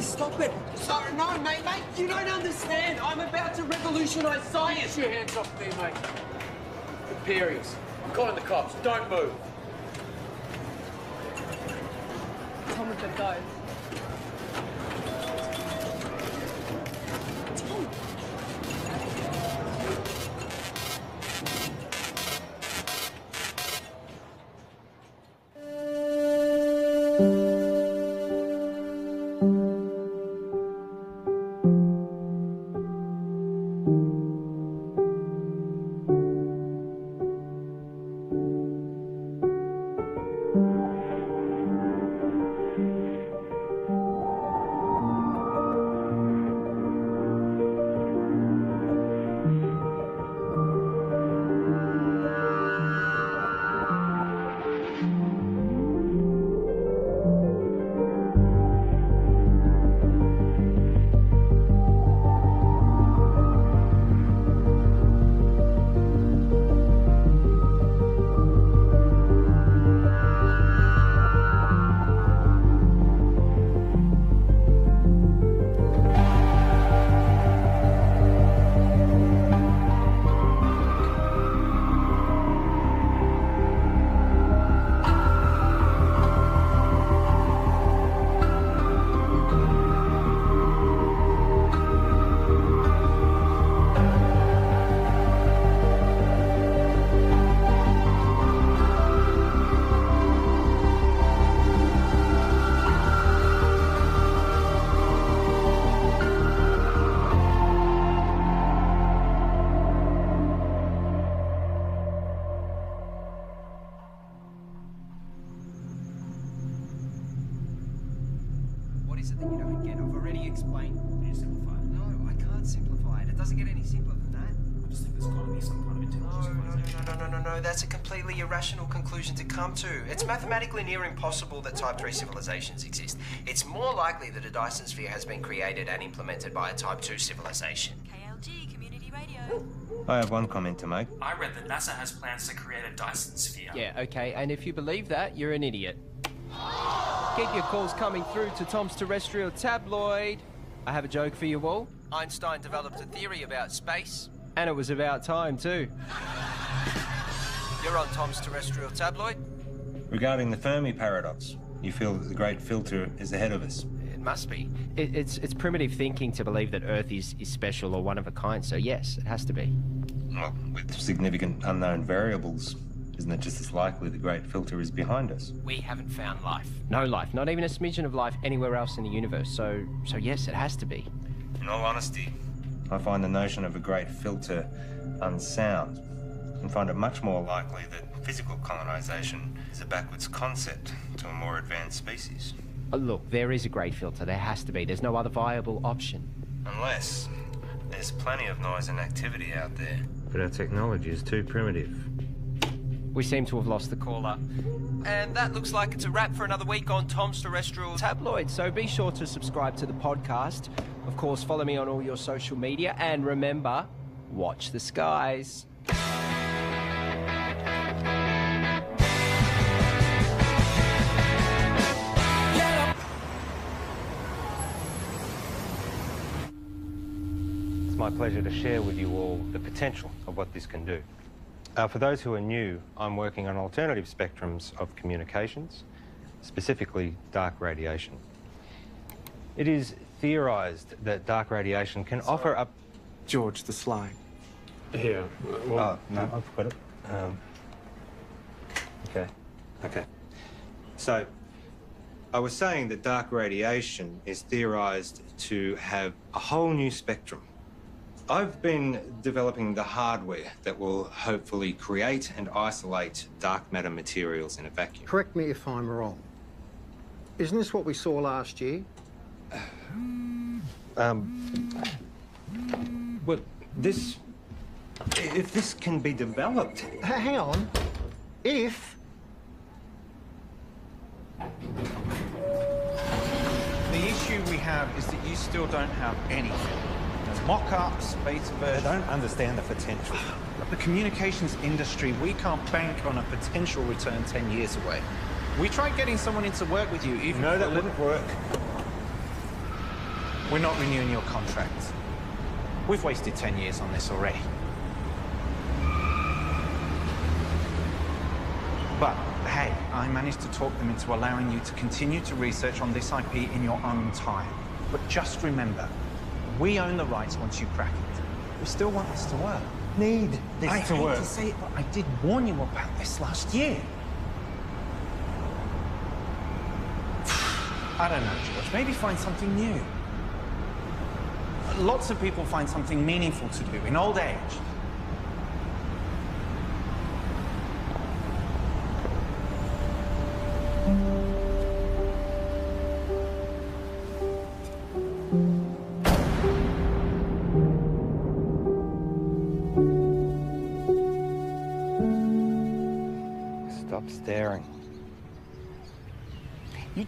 Stop it. Sorry, no, mate, mate. You don't understand. I'm about to revolutionise science. Get your hands off me, mate. Imperials. I'm calling the cops. Don't move. That's a completely irrational conclusion to come to. It's mathematically near impossible that Type 3 civilizations exist. It's more likely that a Dyson sphere has been created and implemented by a Type 2 civilization. KLG Community Radio. I have one comment to make. I read that NASA has plans to create a Dyson sphere. Yeah, okay, and if you believe that, you're an idiot. Keep your calls coming through to Tom's Terrestrial Tabloid. I have a joke for you all, Einstein developed a theory about space. and it was about time too. You're on Tom's Terrestrial Tabloid? Regarding the Fermi paradox, you feel that the great filter is ahead of us. It must be. It, it's it's primitive thinking to believe that Earth is, is special or one of a kind, so yes, it has to be. Well, with significant unknown variables, isn't it just as likely the great filter is behind us? We haven't found life. No life, not even a smidgen of life anywhere else in the universe, so so yes, it has to be. In all honesty, I find the notion of a great filter unsound and find it much more likely that physical colonization is a backwards concept to a more advanced species. Uh, look, there is a great filter. There has to be. There's no other viable option. Unless there's plenty of noise and activity out there. But our technology is too primitive. We seem to have lost the caller. And that looks like it's a wrap for another week on Tom's Terrestrial Tabloid. tabloid, so be sure to subscribe to the podcast. Of course, follow me on all your social media, and remember, watch the skies. My pleasure to share with you all the potential of what this can do. Uh, for those who are new, I'm working on alternative spectrums of communications, specifically dark radiation. It is theorized that dark radiation can offer up. George the Sly. Here. Well, Oh, no, I've got it. Um, okay. Okay. So, I was saying that dark radiation is theorized to have a whole new spectrum. I've been developing the hardware that will hopefully create and isolate dark matter materials in a vacuum. Correct me if I'm wrong. Isn't this what we saw last year? Um, well, this. If this can be developed. H- hang on. If The issue we have is that you still don't have anything. Mock-ups, beta I don't understand the potential. The communications industry, we can't bank on a potential return 10 years away. We tried getting someone in to work with you, even No, that wouldn't work. We're not renewing your contract. We've wasted 10 years on this already. But, hey, I managed to talk them into allowing you to continue to research on this IP in your own time. But just remember, we own the rights once you crack it. We still want this to work. Need this I to hate to say it, but I did warn you about this last year. I don't know, George. Maybe find something new. Lots of people find something meaningful to do in old age.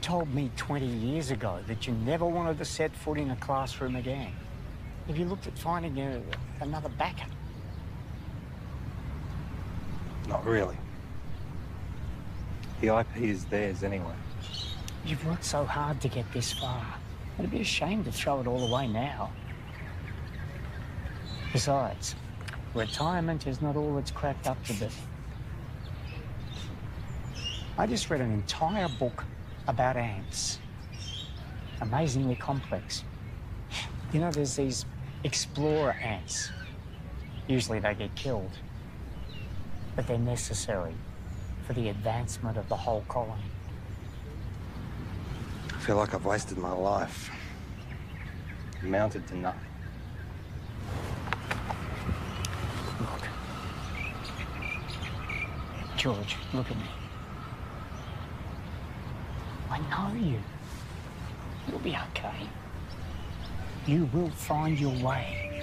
Told me 20 years ago that you never wanted to set foot in a classroom again, have you looked at finding a, another backup? Not really. The IP is theirs anyway. You've worked so hard to get this far. It'd be a shame to throw it all away now. Besides, retirement is not all it's cracked up to be. I just read an entire book about ants. Amazingly complex. You know, there's these explorer ants. Usually they get killed. But they're necessary for the advancement of the whole colony. I feel like I've wasted my life. Amounted to nothing. Look. George, look at me. I know you. You'll be okay. You will find your way.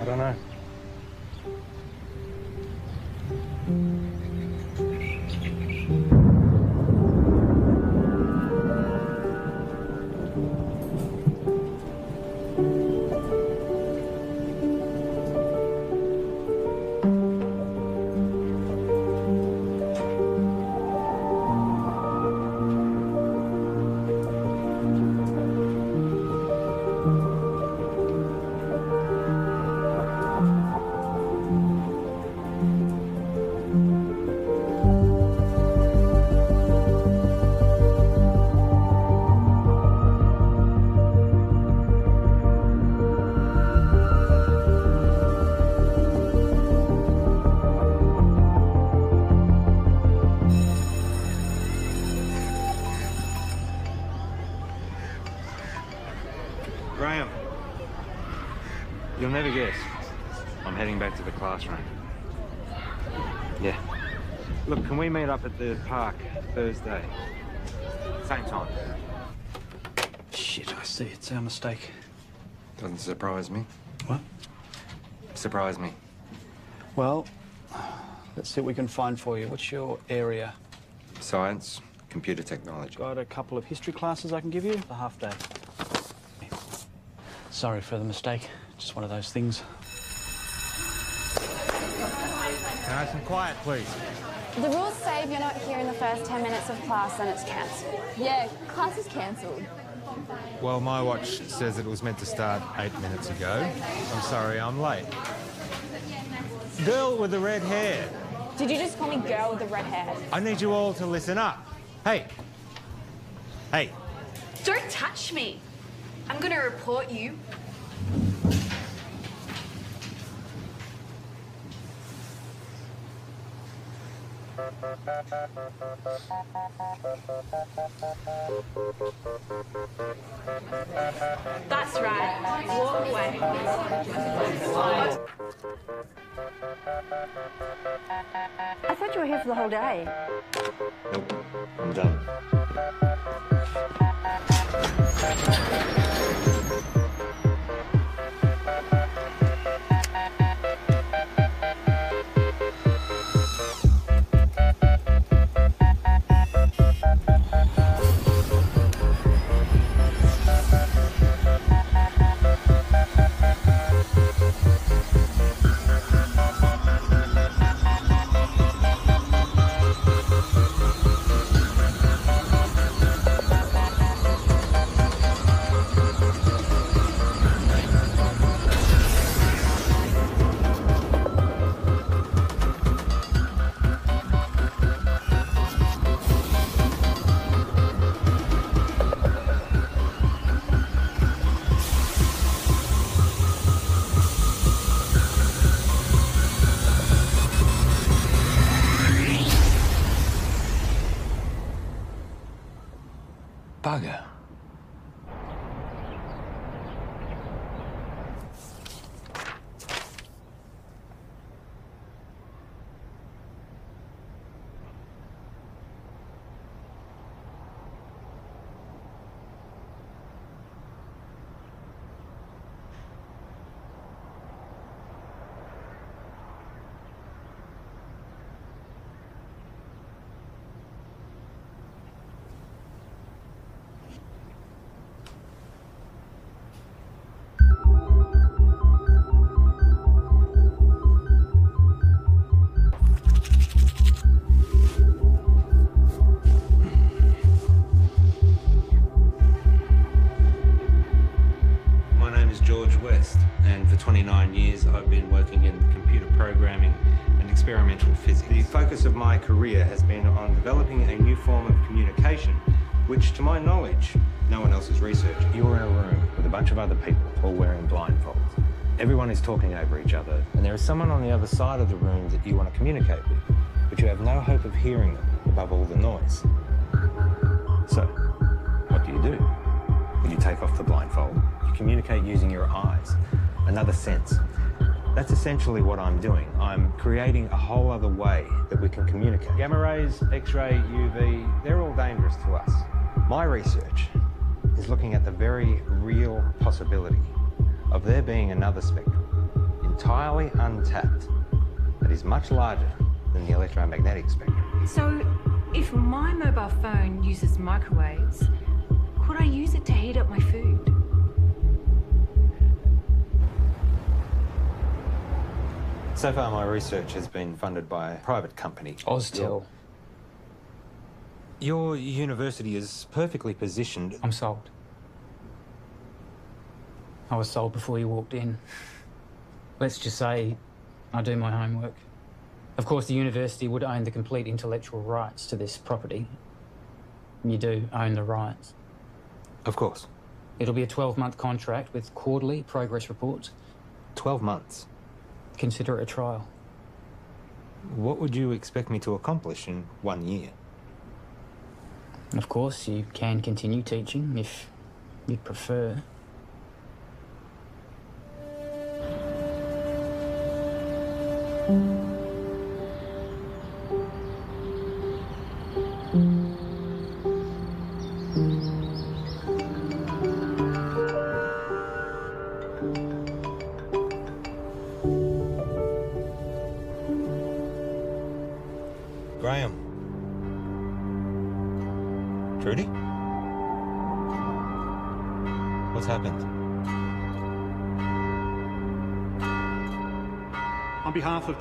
I don't know. At the park Thursday? Same time. Shit, I see. It's our mistake. Doesn't surprise me. What? Surprise me. Well, let's see what we can find for you. What's your area? Science, computer technology. Got a couple of history classes I can give you. A half day. Sorry for the mistake. Just one of those things. Nice and quiet, please. The rules say if you're not here in the first 10 minutes of class, then it's cancelled. Yeah, class is cancelled. Well, my watch says it was meant to start eight minutes ago. I'm sorry, I'm late. Girl with the red hair. Did you just call me girl with the red hair? I need you all to listen up. Hey. Hey. Don't touch me. I'm gonna report you. That's right. Walk away. I thought you were here for the whole day. Nope. I'm done. For 29 years I've been working in computer programming and experimental physics. The focus of my career has been on developing a new form of communication, which, to my knowledge, no one else has researched. You're in a room with a bunch of other people, all wearing blindfolds. Everyone is talking over each other, and there is someone on the other side of the room that you want to communicate with, but you have no hope of hearing them above all the noise. So, what do you do? When you take off the blindfold, you communicate using your eyes, another sense. That's essentially what I'm doing. I'm creating a whole other way that we can communicate. Gamma rays, X-ray, UV, they're all dangerous to us. My research is looking at the very real possibility of there being another spectrum, entirely untapped, that is much larger than the electromagnetic spectrum. So, if my mobile phone uses microwaves, could I use it to heat up my food? So far, my research has been funded by a private company. Oh, Oztel. Your university is perfectly positioned. I'm sold. I was sold before you walked in. Let's just say I do my homework. Of course, the university would own the complete intellectual rights to this property. You do own the rights. Of course. It'll be a 12 month contract with quarterly progress reports. 12 months? Consider it a trial. What would you expect me to accomplish in one year? Of course, you can continue teaching if you'd prefer. Graham.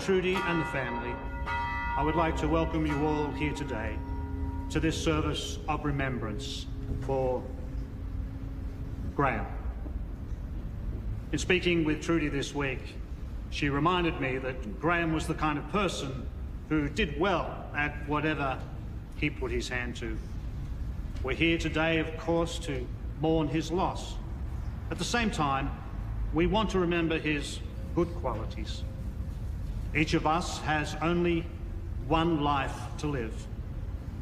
Trudy and the family, I would like to welcome you all here today to this service of remembrance for Graham. In speaking with Trudy this week, she reminded me that Graham was the kind of person who did well at whatever he put his hand to. We're here today, of course, to mourn his loss. At the same time, we want to remember his good qualities. Each of us has only one life to live.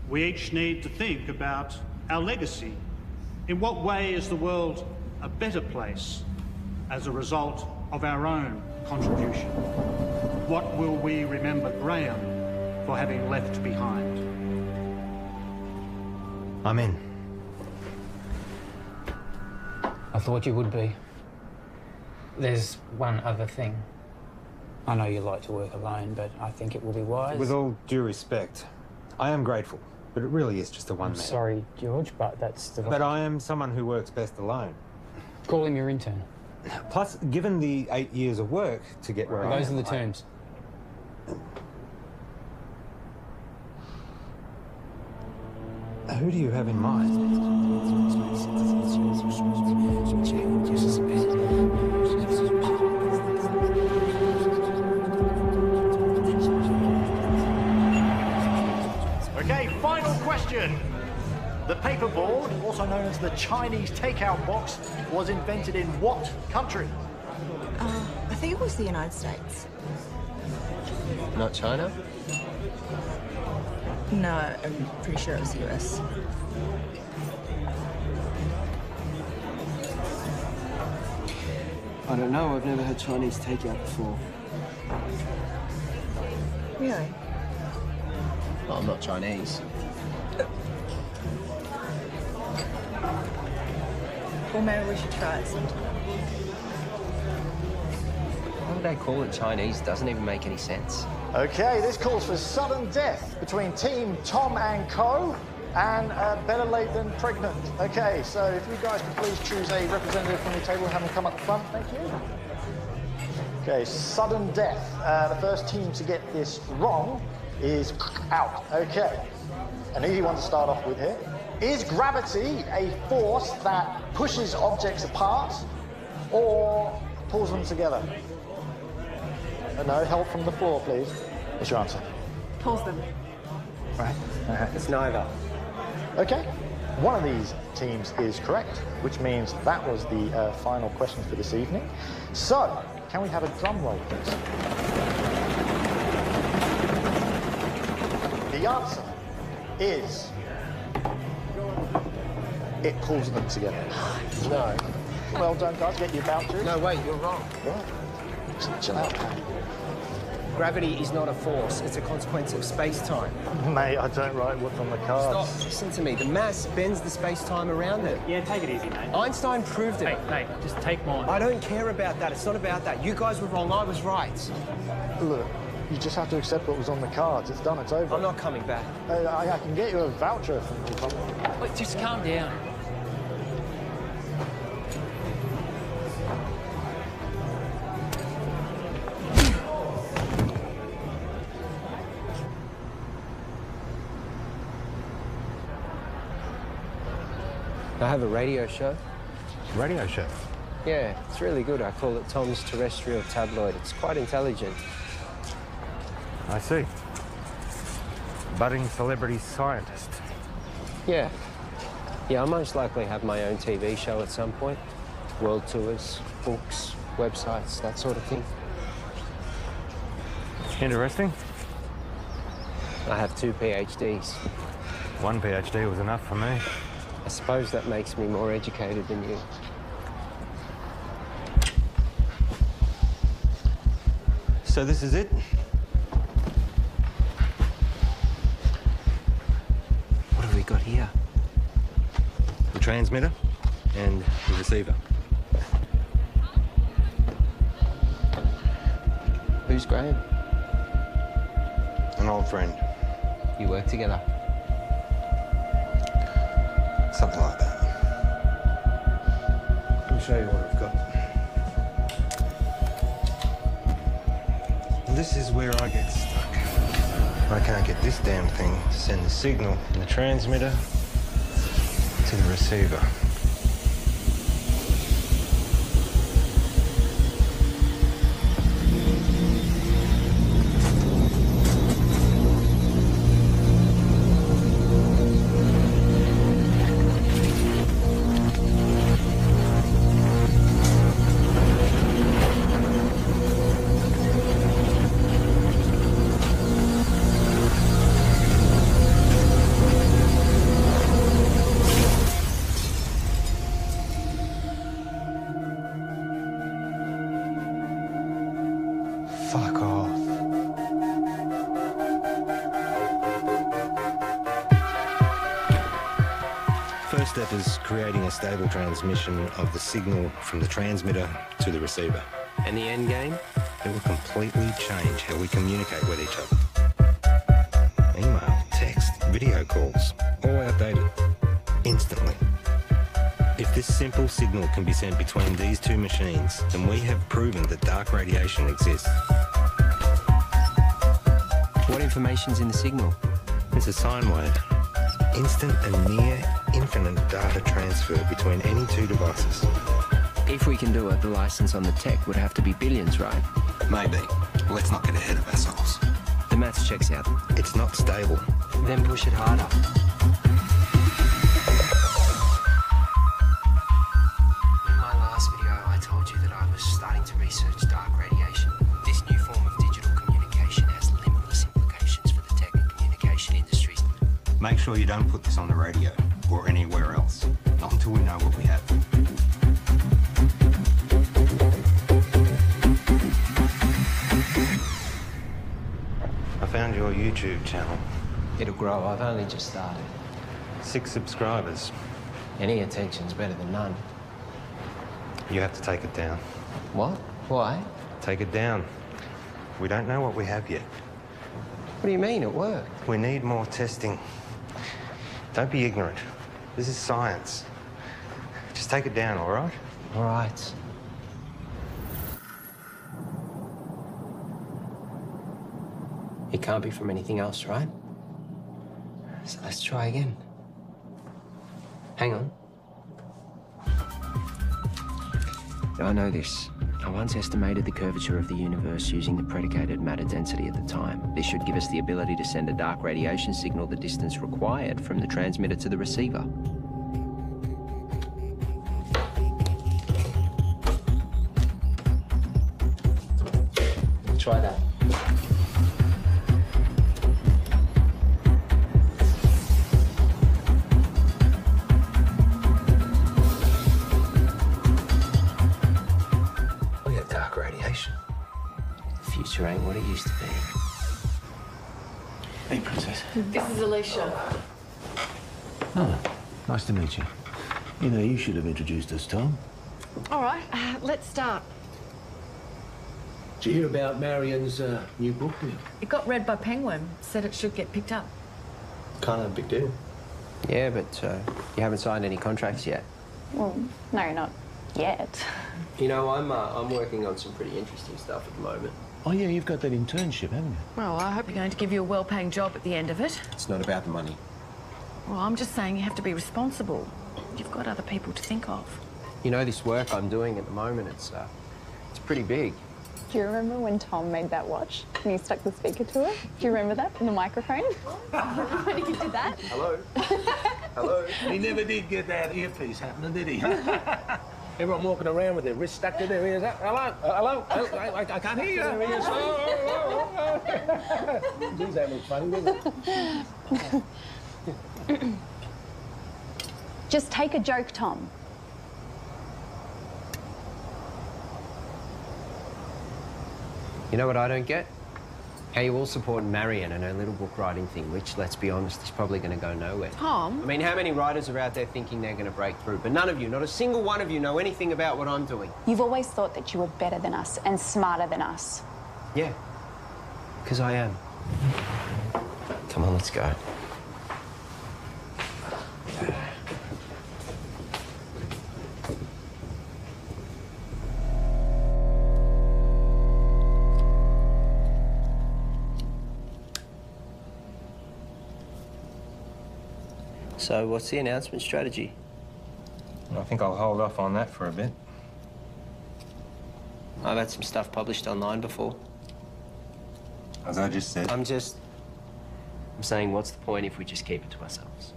We each need to think about our legacy. In what way is the world a better place as a result of our own contribution? What will we remember Graham for having left behind? I'm in. I thought you would be. There's one other thing. I know you like to work alone, but I think it will be wise. With all due respect, I am grateful, but it really is just a one I'm man. sorry, George, but that's the. But I am someone who works best alone. Call him your intern. Plus, given the eight years of work to get where I Those am, are the I- terms. Who do you have in mind? The paperboard, also known as the Chinese takeout box, was invented in what country? Uh, I think it was the United States. Not China? No, I'm pretty sure it was the US. I don't know, I've never had Chinese takeout before. Really? Well, I'm not Chinese. Well, maybe we should try it sometime. Why would they call it Chinese? Doesn't even make any sense. Okay, this calls for sudden death between Team Tom and Co. and uh, better late than pregnant. Okay, so if you guys could please choose a representative from the table and have them come up the front, thank you. Okay, sudden death. Uh, the first team to get this wrong is out. Okay, an easy one to start off with here. Is gravity a force that pushes objects apart or pulls them together? Uh, no, help from the floor, please. What's your answer? Pulls them. Right. It's neither. Okay. One of these teams is correct, which means that was the uh, final question for this evening. So, can we have a drum roll, please? The answer is it pulls them together. No. Well done, guys. Get your vouchers. No, wait, you're wrong. Right. Chill- Chill out, Pat. Gravity is not a force. It's a consequence of space-time. Mate, I don't write what's on the cards. Stop. Listen to me. The mass bends the space-time around it. Yeah, take it easy, mate. Einstein proved it. Hey, hey, just take mine. I don't care about that. It's not about that. You guys were wrong. I was right. Look, you just have to accept what was on the cards. It's done. It's over. I'm not coming back. Uh, I, I can get you a voucher from from- Wait, just calm down. Have a radio show. Radio show. Yeah, it's really good. I call it Tom's Terrestrial Tabloid. It's quite intelligent. I see. Budding celebrity scientist. Yeah. Yeah, I'll most likely have my own TV show at some point. World tours, books, websites, that sort of thing. Interesting. I have two PhDs. One PhD was enough for me. I suppose that makes me more educated than you. So this is it? What have we got here? The transmitter and the receiver. Who's Graham? An old friend. You work together. I get stuck. I can't get this damn thing to send the signal from the transmitter to the receiver. Transmission of the signal from the transmitter to the receiver. And the end game? It will completely change how we communicate with each other. Email, text, video calls, all outdated. Instantly. If this simple signal can be sent between these two machines, then we have proven that dark radiation exists. What information's in the signal? It's a sine wave. Instant and near infinite data transfer between any two devices. If we can do it, the license on the tech would have to be billions, right? Maybe. Let's not get ahead of ourselves. The maths checks out. It's not stable. Then push it harder. In my last video, I told you that I was starting to research dark radiation. This new form of digital communication has limitless implications for the tech and communication industries. Make sure you don't put this on the radio or anywhere else until we know what we have. I found your YouTube channel. It'll grow. I've only just started. Six subscribers. Any attention's better than none. You have to take it down. What? Why? Take it down. We don't know what we have yet. What do you mean, it worked? We need more testing. Don't be ignorant. This is science. Just take it down, all right? All right. It can't be from anything else, right? So let's try again. Hang on. I know this. I once estimated the curvature of the universe using the predicated matter density at the time. This should give us the ability to send a dark radiation signal the distance required from the transmitter to the receiver. Try that. This is Alicia. Oh, nice to meet you. You know, you should have introduced us, Tom. All right, uh, let's start. Did you hear about Marion's uh, new book? It got read by Penguin. Said it should get picked up. Kind of a big deal. Yeah, but uh, you haven't signed any contracts yet. Well, no, not yet. You know, I'm uh, I'm working on some pretty interesting stuff at the moment. Oh, yeah, you've got that internship, haven't you? Well, I hope you're going to give you a well-paying job at the end of it. It's not about the money. Well, I'm just saying you have to be responsible. You've got other people to think of. You know, this work I'm doing at the moment, it's uh, it's pretty big. Do you remember when Tom made that watch and he stuck the speaker to it? Do you remember that in the microphone? when you did that? Hello. Hello. He never did get that earpiece happening, did he? Everyone walking around with their wrists stuck to their ears. Hello, uh, hello, I, I, I can't hear you. Oh, oh, oh, Geez, that looks funny, doesn't it? Just take a joke, Tom. You know what I don't get? How you all support Marion and her little book writing thing, which, let's be honest, is probably going to go nowhere. Tom? I mean, how many writers are out there thinking they're going to break through? But none of you, not a single one of you, know anything about what I'm doing. You've always thought that you were better than us and smarter than us. Yeah, because I am. Come on, let's go. So, what's the announcement strategy? I think I'll hold off on that for a bit. I've had some stuff published online before. As I just said. I'm just. I'm saying, what's the point if we just keep it to ourselves?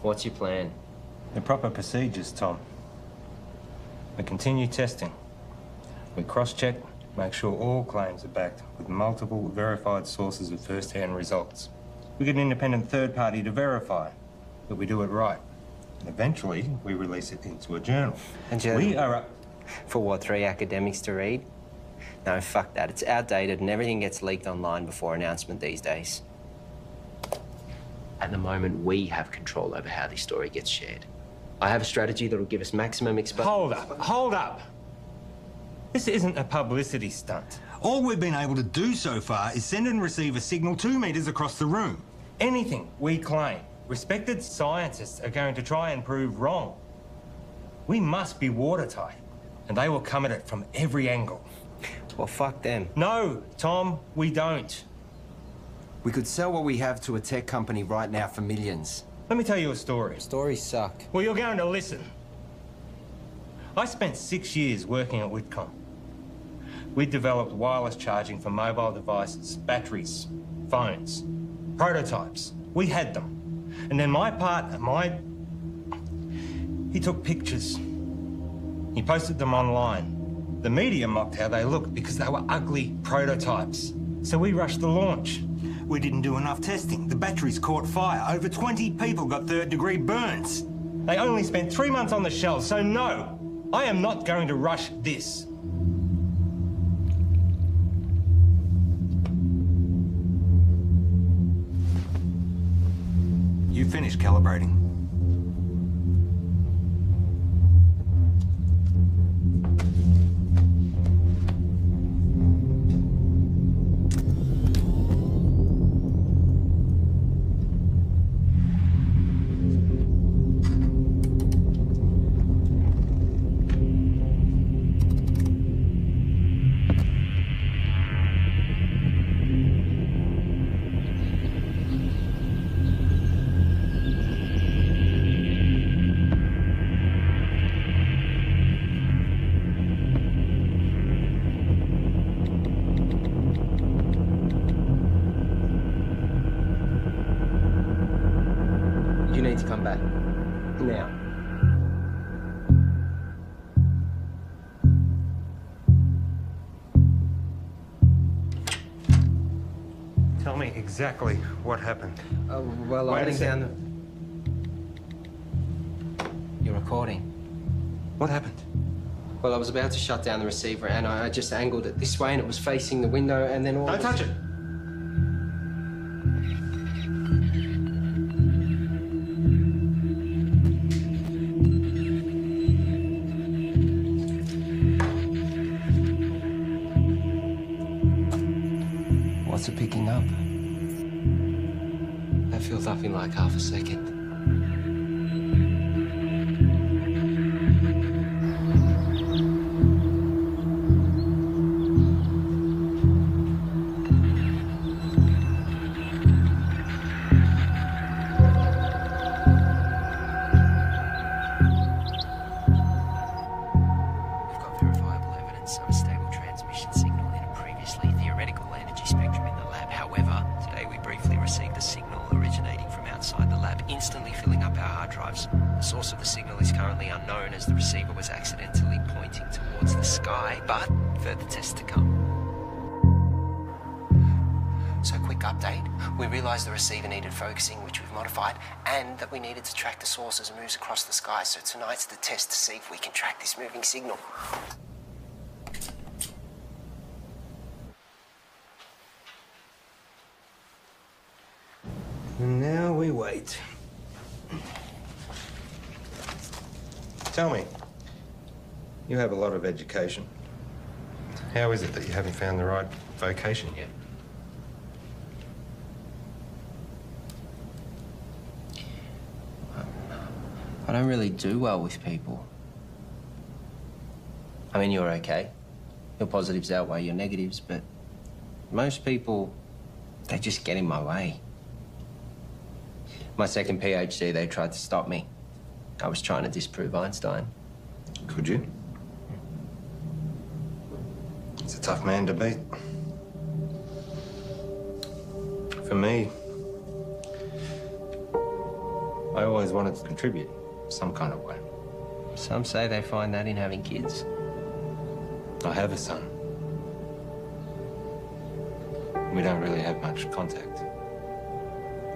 What's your plan? The proper procedures, Tom. We continue testing. We cross-check, make sure all claims are backed with multiple verified sources of first-hand results. We get an independent third party to verify that we do it right. And eventually, we release it into a journal. A journal? We are... For what, three academics to read? No, fuck that. It's outdated and everything gets leaked online before announcement these days. At the moment, we have control over how this story gets shared. I have a strategy that'll give us maximum exposure. Hold up, hold up. This isn't a publicity stunt. All we've been able to do so far is send and receive a signal two metres across the room. Anything we claim, respected scientists are going to try and prove wrong. We must be watertight, and they will come at it from every angle. Well, fuck them. No, Tom, we don't. We could sell what we have to a tech company right now for millions. Let me tell you a story. Stories suck. Well, you're going to listen. I spent six years working at Whitcomb. We developed wireless charging for mobile devices, batteries, phones, prototypes. We had them. And then my partner, my... He took pictures. He posted them online. The media mocked how they looked because they were ugly prototypes. So we rushed the launch. We didn't do enough testing. The batteries caught fire. Over 20 people got third degree burns. They only spent three months on the shelves, so no, I am not going to rush this. Finished calibrating. Exactly what happened. Uh, well, Wait I a went down the... You're recording. What happened? Well, I was about to shut down the receiver and I, I just angled it this way and it was facing the window and then all Don't touch it. We needed to track the source as it moves across the sky. So, tonight's the test to see if we can track this moving signal. Now we wait. Tell me, you have a lot of education. How is it that you haven't found the right vocation yet? I don't really do well with people. I mean, you're okay. Your positives outweigh your negatives, but most people, they just get in my way. My second PhD, they tried to stop me. I was trying to disprove Einstein. Could you? It's a tough man to beat. For me, I always wanted to contribute some kind of way. Some say they find that in having kids. I have a son. We don't really have much contact.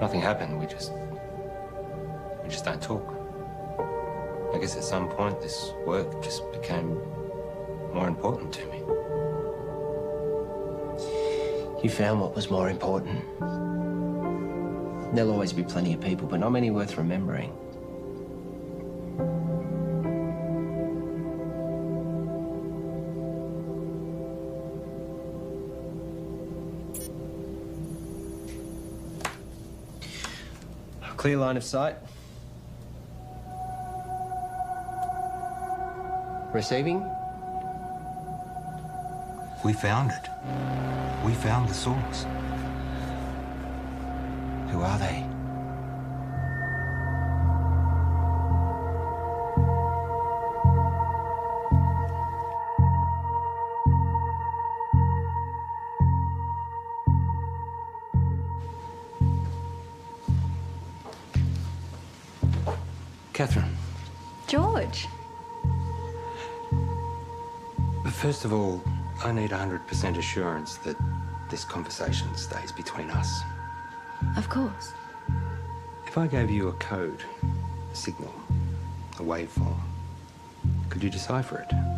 Nothing happened. We just. We just don't talk. I guess at some point this work just became more important to me. You found what was more important. There'll always be plenty of people, but not many worth remembering. Clear line of sight. Receiving? We found it. We found the source. Who are they? Catherine, George. first of all, I need 100% assurance that this conversation stays between us. Of course. If I gave you a code, a signal, a waveform, could you decipher it?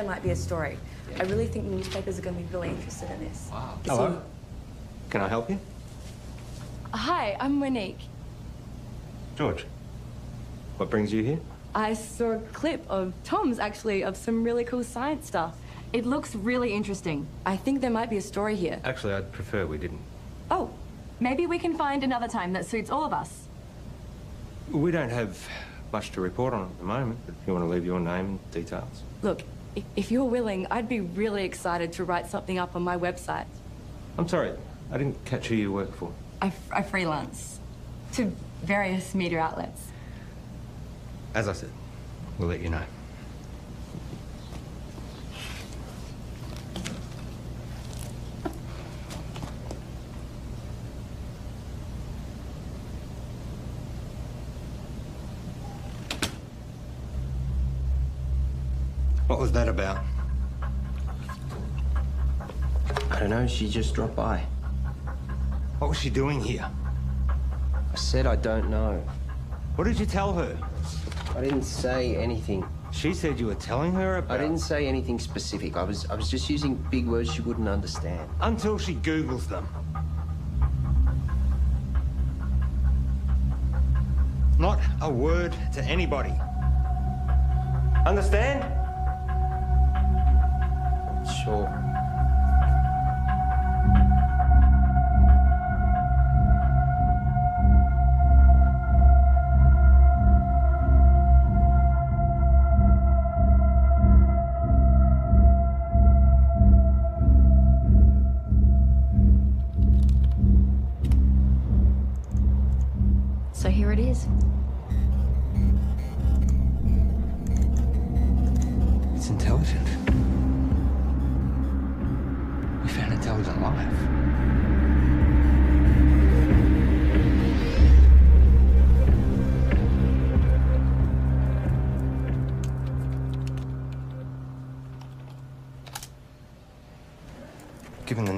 There might be a story. I really think newspapers are going to be really interested in this. Wow. It's in- Can I help you? Hi, I'm Monique. George. What brings you here? I saw a clip of Tom's, actually, of some really cool science stuff. It looks really interesting. I think there might be a story here. Actually, I'd prefer we didn't. Oh, maybe we can find another time that suits all of us. We don't have much to report on at the moment, but if you want to leave your name and details. Look, i- if you're willing, I'd be really excited to write something up on my website. I'm sorry, I didn't catch who you work for. I, f- I freelance to various media outlets. As I said, we'll let you know. Was that about? I don't know, she just dropped by. What was she doing here? I said I don't know. What did you tell her? I didn't say anything. She said you were telling her about... I didn't say anything specific. I was I was just using big words she wouldn't understand. Until she Googles them. Not a word to anybody. Understand?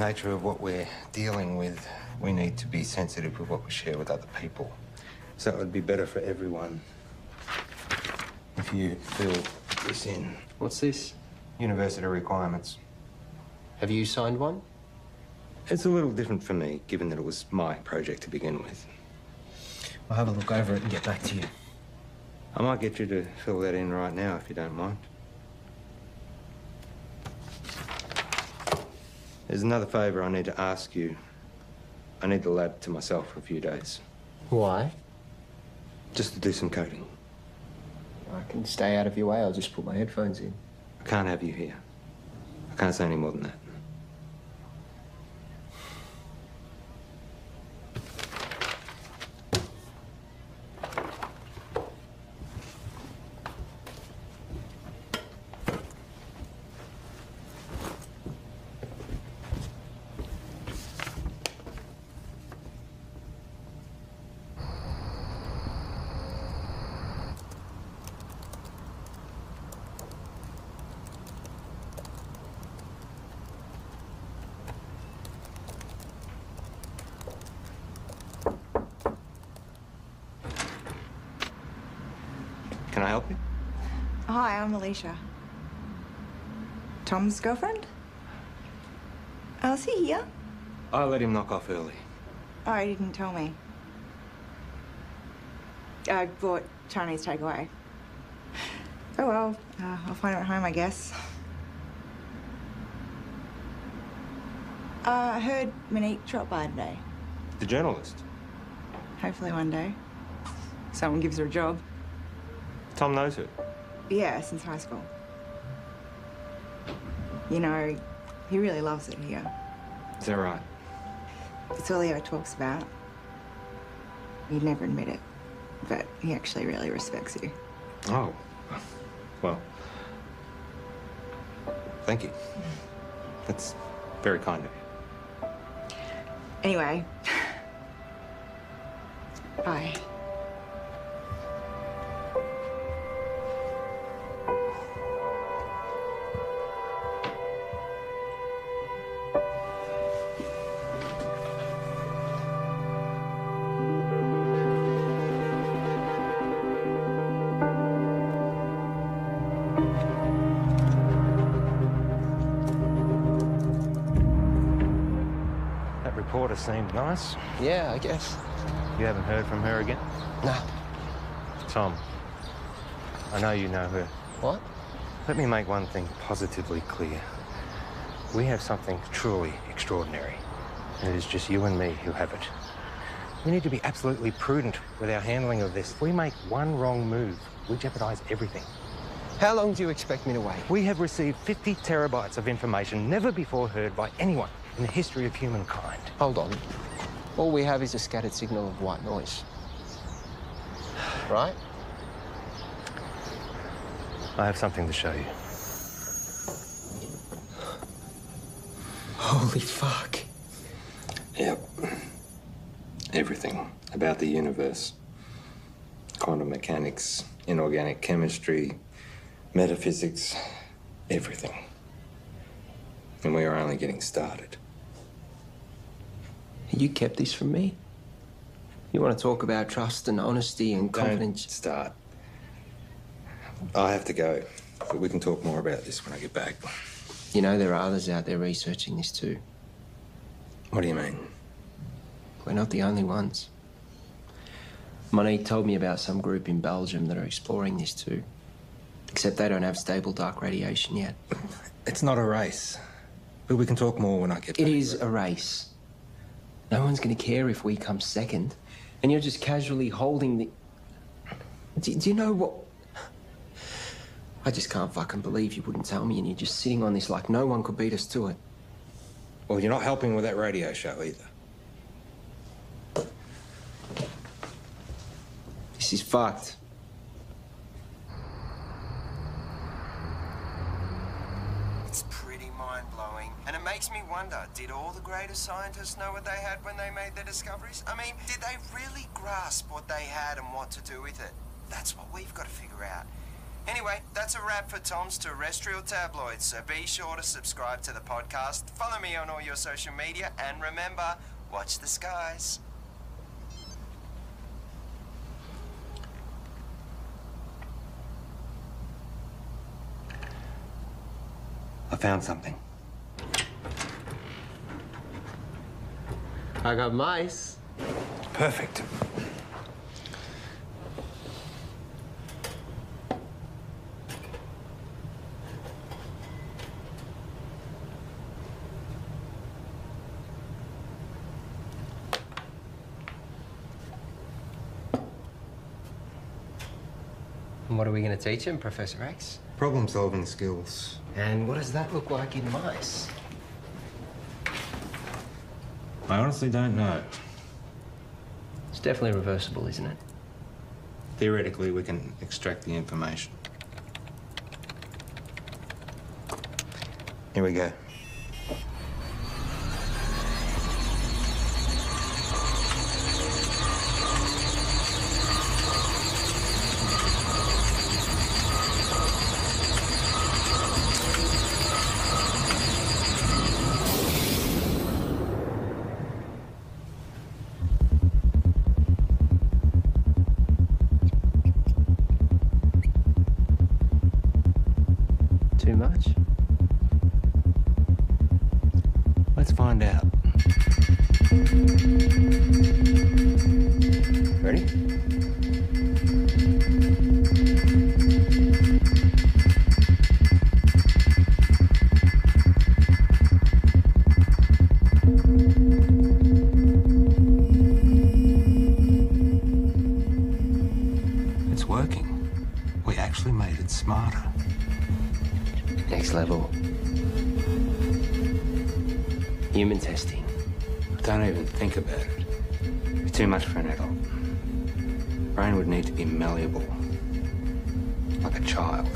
Nature of what we're dealing with, we need to be sensitive with what we share with other people. So it would be better for everyone if you fill this in. What's this? University requirements. Have you signed one? It's a little different for me, given that it was my project to begin with. I'll have a look over it and get back to you. I might get you to fill that in right now, if you don't mind. There's another favour I need to ask you. I need the lab to myself for a few days. Why? Just to do some coding. I can stay out of your way. I'll just put my headphones in. I can't have you here. I can't say any more than that. Can I help you? Hi, I'm Alicia. Tom's girlfriend? Oh, is he here? I let him knock off early. Oh, he didn't tell me. I bought Chinese takeaway. Oh well, uh, I'll find him at home, I guess. Uh, I heard Monique drop by today. The journalist. Hopefully one day. Someone gives her a job. Tom knows her. Yeah, since high school. You know, he really loves it here. Is that right? It's all he ever talks about. He'd never admit it, but he actually really respects you. Oh. Well. Thank you. That's very kind of you. Anyway. Bye. You haven't heard from her again? No. Tom, I know you know her. What? Let me make one thing positively clear. We have something truly extraordinary, and it is just you and me who have it. We need to be absolutely prudent with our handling of this. If we make one wrong move, we jeopardize everything. How long do you expect me to wait? We have received 50 terabytes of information never before heard by anyone in the history of humankind. Hold on. All we have is a scattered signal of white noise. Right? I have something to show you. Holy fuck. Yep. Everything about the universe quantum mechanics, inorganic chemistry, metaphysics, everything. And we are only getting started. You kept this from me? You want to talk about trust and honesty and confidence? Don't start. I have to go, but we can talk more about this when I get back. You know, there are others out there researching this too. What do you mean? We're not the only ones. Monique told me about some group in Belgium that are exploring this too. Except they don't have stable dark radiation yet. It's not a race. But we can talk more when I get back. It is a race. No one's going to care if we come second. And you're just casually holding the. Do, do you know what? I just can't fucking believe you wouldn't tell me and you're just sitting on this like no one could beat us to it. Well, you're not helping with that radio show either. This is fucked. It's pretty mind blowing. And it makes me wonder did all the greatest scientists know what they had when they made their discoveries? I mean, did they really grasp what they had and what to do with it? That's what we've got to figure out. Anyway, that's a wrap for Tom's Terrestrial Tabloids, so be sure to subscribe to the podcast, follow me on all your social media, and remember, watch the skies. I found something. I got mice. Perfect. And what are we going to teach him, Professor X? Problem solving skills. And what does that look like in mice? I honestly don't know. It's definitely reversible, isn't it? Theoretically, we can extract the information. Here we go. Brain would need to be malleable. Like a child.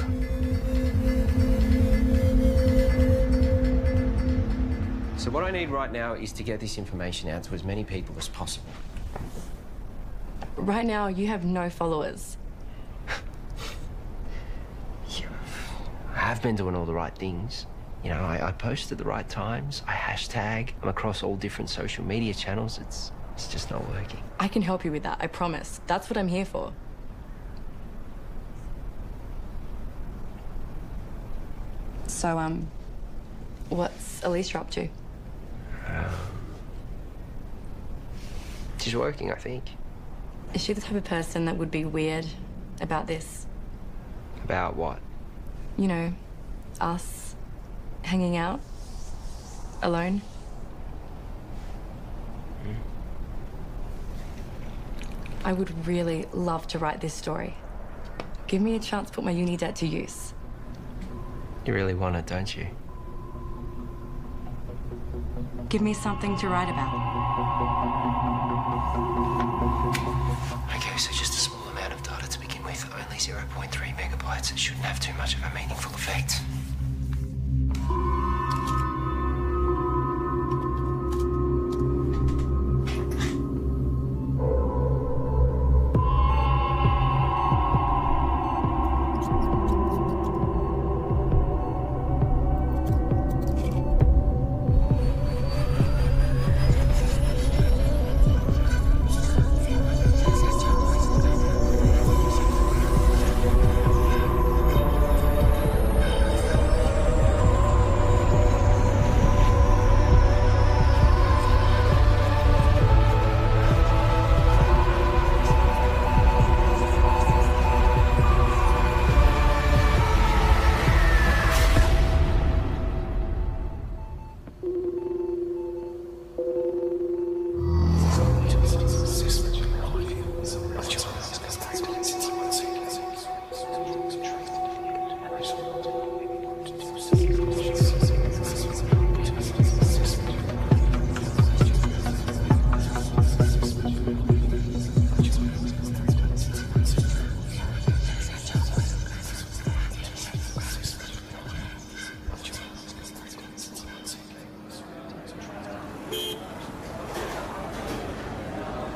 So what I need right now is to get this information out to as many people as possible. Right now, you have no followers. I have been doing all the right things. You know, I, I post at the right times. I hashtag. I'm across all different social media channels. It's it's just not working. I can help you with that, I promise. That's what I'm here for. So, um, what's Alicia up to? She's working, I think. Is she the type of person that would be weird about this? About what? You know, us hanging out alone? I would really love to write this story. Give me a chance to put my uni debt to use. You really want it, don't you? Give me something to write about. Okay, so just a small amount of data to begin with, only 0.3 megabytes. It shouldn't have too much of a meaningful effect.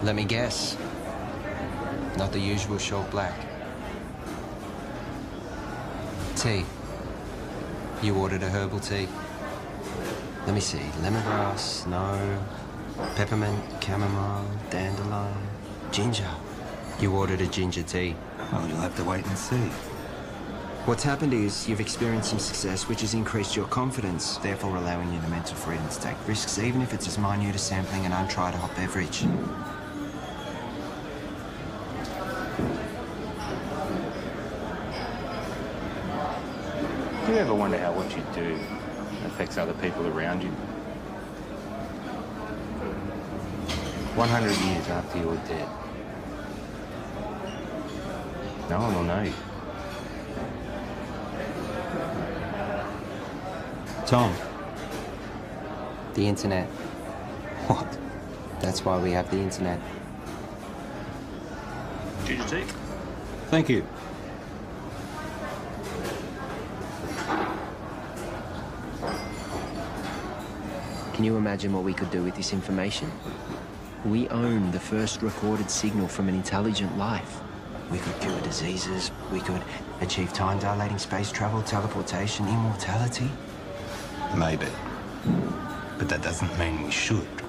Let me guess. Not the usual short black. Tea. You ordered a herbal tea. Let me see. Lemongrass, no. Peppermint, chamomile, dandelion, ginger. You ordered a ginger tea. Well, you'll have to wait and see. What's happened is you've experienced some success, which has increased your confidence, therefore allowing you the mental freedom to take risks, even if it's as minute as sampling an untried hot beverage. Do you ever wonder how what you do affects other people around you? 100 years after you're dead, no one will know you. Tom. The internet. What? That's why we have the internet. Ginger tea? Thank you. Can you imagine what we could do with this information? We own the first recorded signal from an intelligent life. We could cure diseases, we could achieve time dilating space travel, teleportation, immortality. Maybe. But that doesn't mean we should.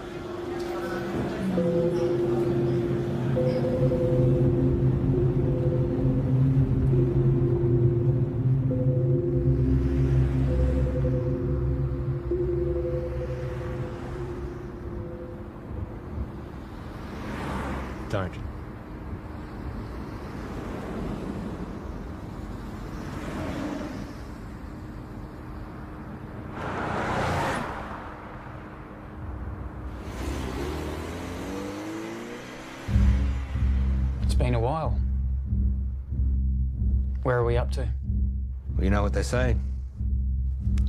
They say.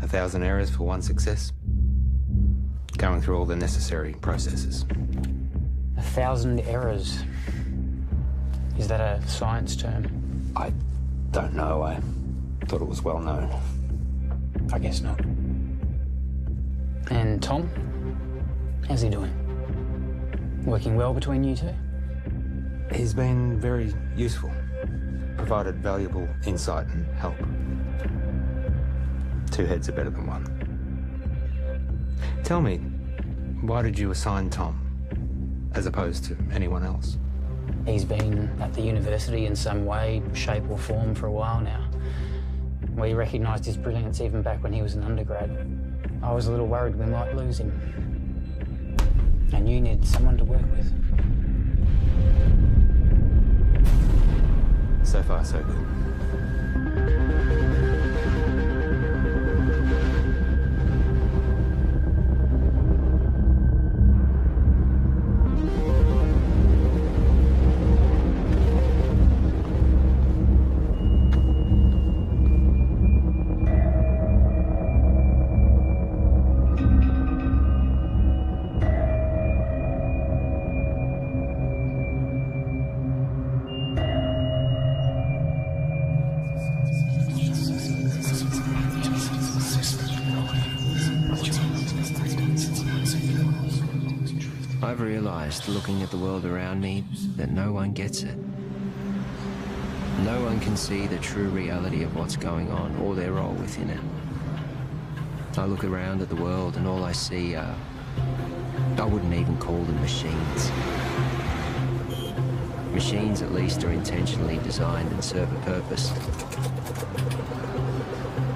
A thousand errors for one success. Going through all the necessary processes. A thousand errors. Is that a science term? I don't know. I thought it was well known. I guess not. And Tom? How's he doing? Working well between you two? He's been very useful. Provided valuable insight and help. Two heads are better than one. Tell me, why did you assign Tom as opposed to anyone else? He's been at the university in some way, shape, or form for a while now. We recognised his brilliance even back when he was an undergrad. I was a little worried we might lose him. And you need someone to work with. So far, so good. Looking at the world around me, that no one gets it. No one can see the true reality of what's going on or their role within it. I look around at the world and all I see are. I wouldn't even call them machines. Machines, at least, are intentionally designed and serve a purpose.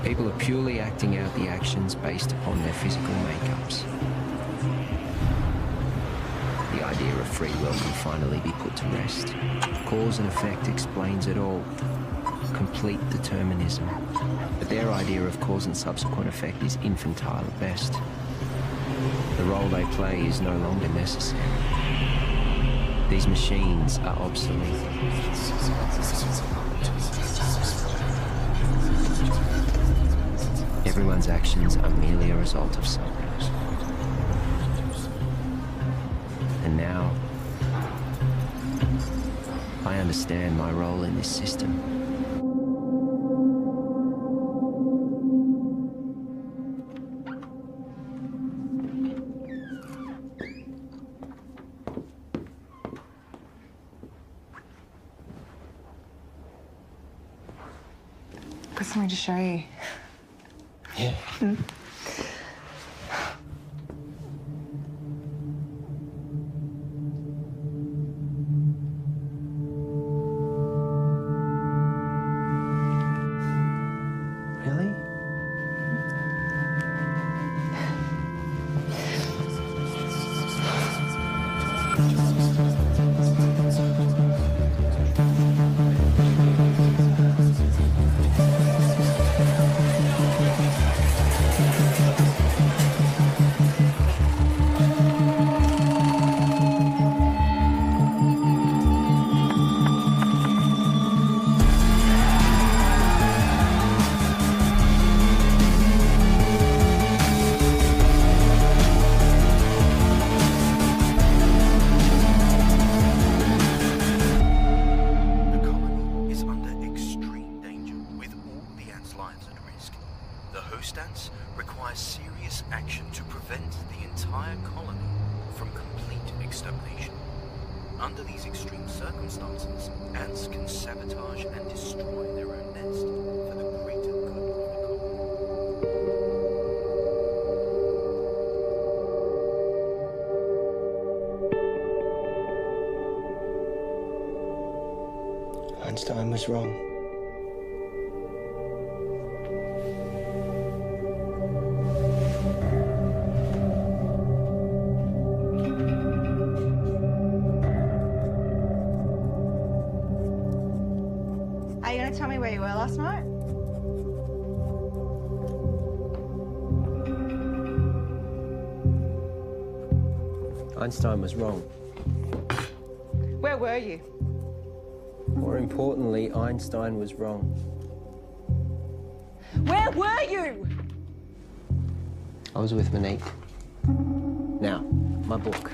People are purely acting out the actions based upon their physical makeups. Of free will can finally be put to rest. Cause and effect explains it all. Complete determinism. But their idea of cause and subsequent effect is infantile at best. The role they play is no longer necessary. These machines are obsolete. Everyone's actions are merely a result of something. Understand my role in this system. Got something to show you. Yeah. Mm. Einstein was wrong. Where were you? More importantly, Einstein was wrong. Where were you? I was with Monique. Now, my book.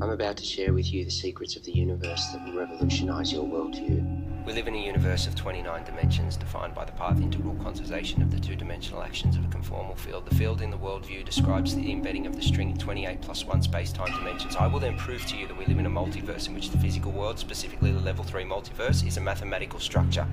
I'm about to share with you the secrets of the universe that will revolutionize your worldview. We live in a universe of 29 dimensions defined by the path integral quantization of the two-dimensional actions of a conformal field. The field in the worldview describes the embedding of the string in 28 plus 1 space-time dimensions. I will then prove to you that we live in a multiverse in which the physical world, specifically the level 3 multiverse, is a mathematical structure.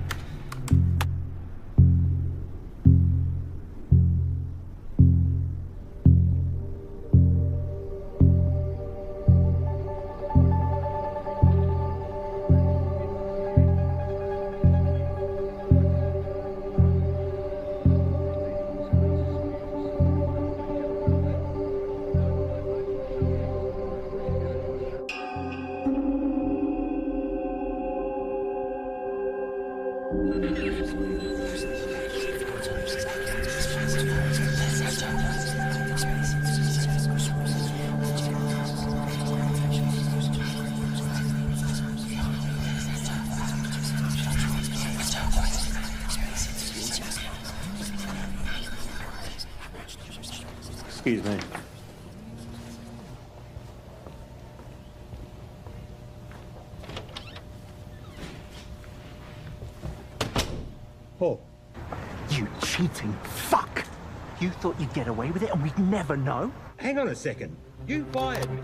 Get away with it and we'd never know? Hang on a second. You fired me.